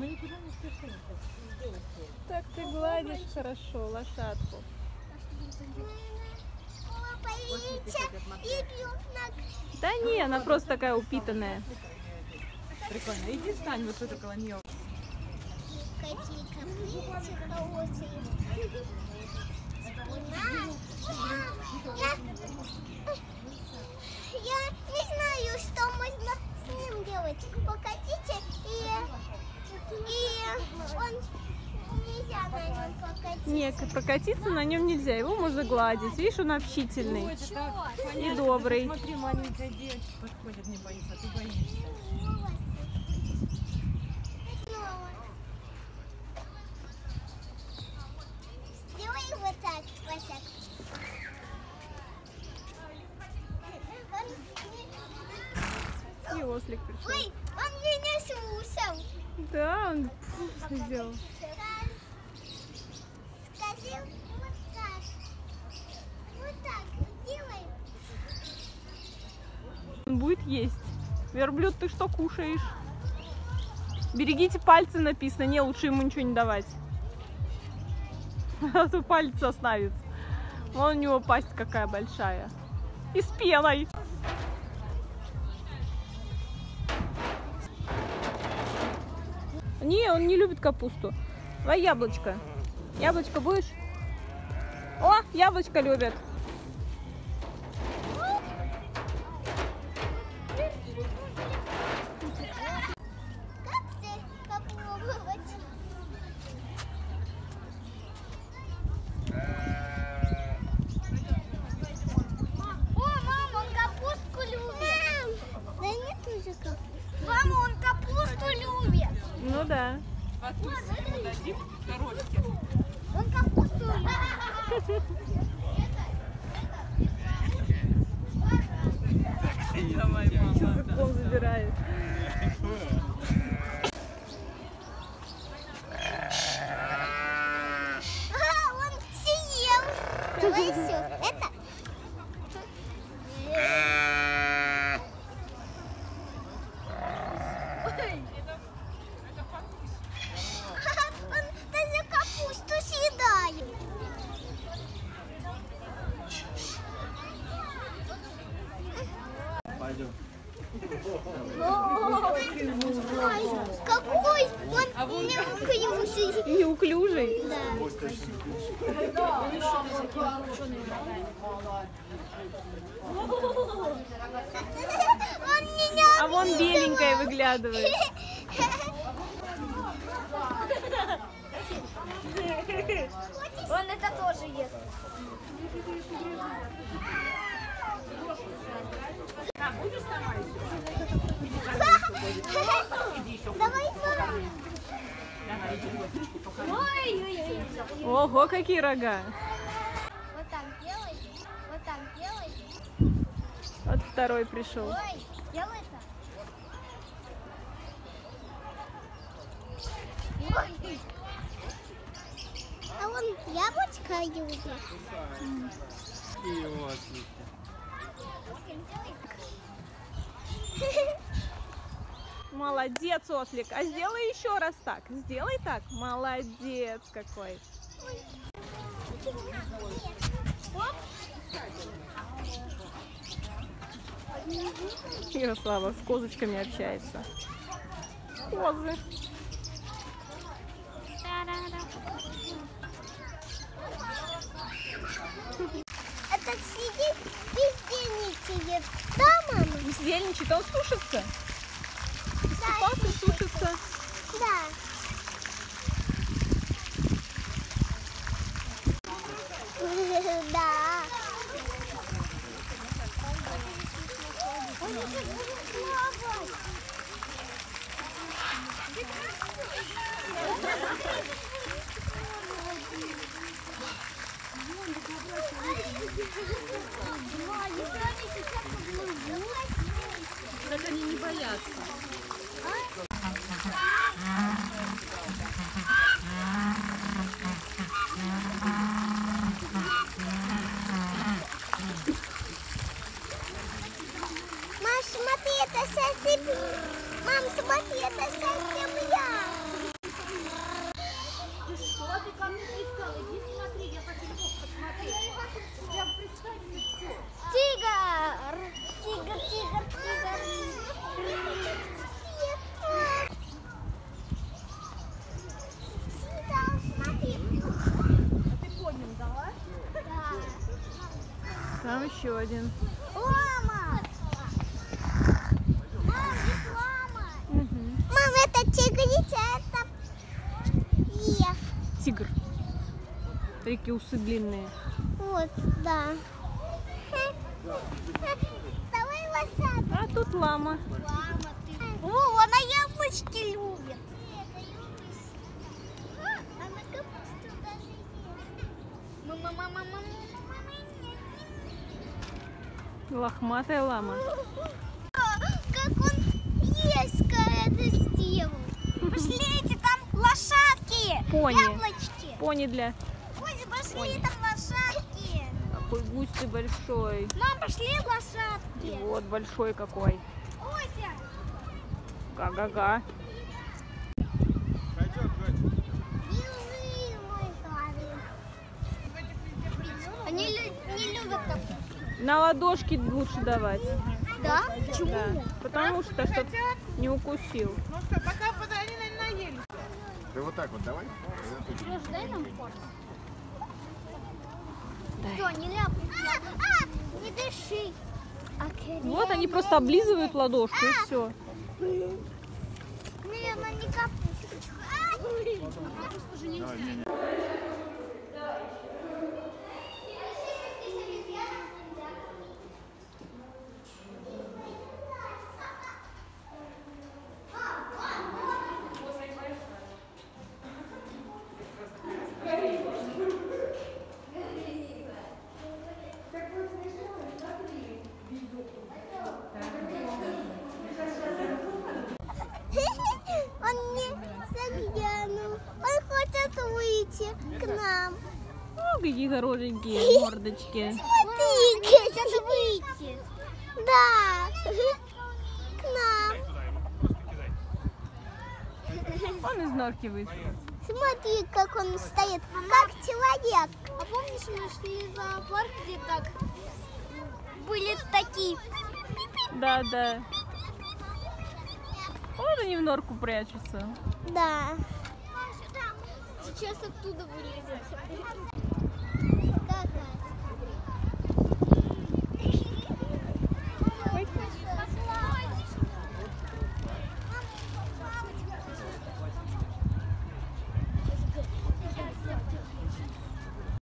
Мы никуда не спешим. Так ты гладишь хорошо лошадку. Да не, она просто такая упитанная. Прикольно. Иди стань вот тут около нее. Какие каприцы хорошие. Спина. Я, я не знаю, что можно с ним делать. Покатите, и, и он нельзя на нем покатиться. Не, прокатиться на нем нельзя, его можно гладить. Видишь, он общительный. И добрый. Смотри, маленькая девочка подходит, не боится, ты боишься. Сделай вот так, Васяк. Он И ослик пришел. Ой, он меня слушал. Да, он сделал. Скажи вот так. Вот так делай. Он будет есть. Верблюд, ты что кушаешь? Берегите пальцы написано. Не, лучше ему ничего не давать. А то палец остановится. Вон у него пасть какая большая. И с пеной. Не, он не любит капусту. Давай яблочко. Яблочко будешь? О, яблочко любят. Дадим коробки. Он капусту. Давай, мама. Языком забирает. А, он съел. Давай все. Это. Он даже капусту съедает. Пойдем. Ой, какой он неуклюжий. Неуклюжий. Да. А вон беленькая выглядывает. Он это тоже ест. Давай, мама. Ой-ой-ой. Ого, какие рога. Вот так делай, вот так делай. Вот второй пришел. Ой, делай так. Ой. А он яблочко любит. И ослики. Молодец, ослик. А сделай еще раз так. Сделай так. Молодец какой. Ярослава с козочками общается. Козы. Это сидит бездельничает. Да, мама? Бездельничает, он сушится. Да, Пался сушится. да. Да. Он еще будет плавать. Да, если они сейчас поплывут, Так они не боятся. Мам, смотри, это совсем... Мам, смотри, это совсем я. Там еще один. Лама! Мам, здесь лама! Мгм. Мам, это тигрица, это лев. Тигр. Такие усы длинные. Вот, да. Давай. А тут лама. Лама, ты. О, она яблочки любит. А, Она капусту даже ест. Мама, мама, мама, мама, Лохматая лама. Как он резко это сделал. Пошлите, там лошадки. Пони. Яблочки. Пони для... Ой, пошли, там лошадки. Какой гусь ты большой. Мам, пошли И лошадки. вот большой какой. Ося. Га-га-га. На ладошки лучше давать. Да? Почему? Да. Потому что, чтоб не укусил. Ну все, пока под- они на- наелись. Ты вот так вот давай. Леш, дай нам. Дай. Все, не ляпай. А, а, не дыши. Вот они просто облизывают ладошку и все. Наверное, не капуста. Капусту же нельзя. Он не заглянул. Он хочет выйти к нам. О, какие хорошенькие мордочки. Смотри, хочет выйти. Да. К нам. Он из норки вышел. Смотри, как он стоит, как человек. А помнишь, мы шли в зоопарк, где так были такие? Да, да. Вот они в норку прячутся. Да. Сейчас оттуда вылезет.